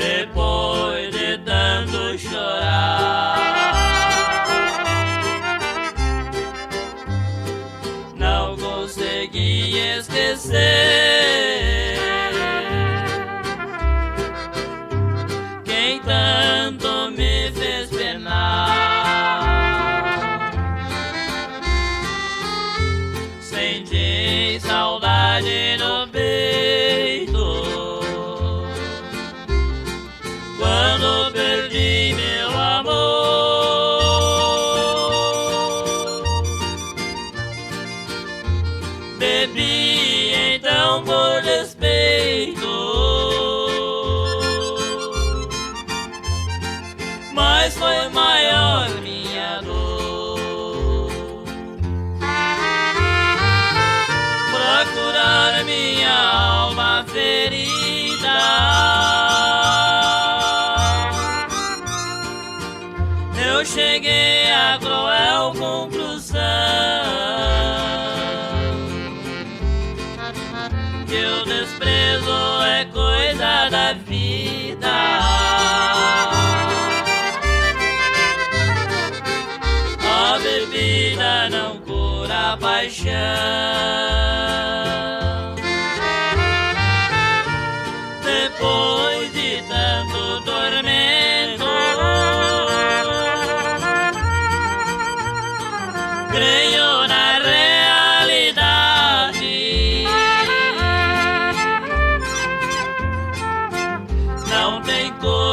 depois de tanto chorar. Não consegui esquecer quem tanto me fez penar. Senti saudade. Bebi então por despeito. mas foi maior minha dor. Procurar minha alma ferida. Eu cheguei que o desprezo é coisa da vida. A bebida não cura a paixão. make good.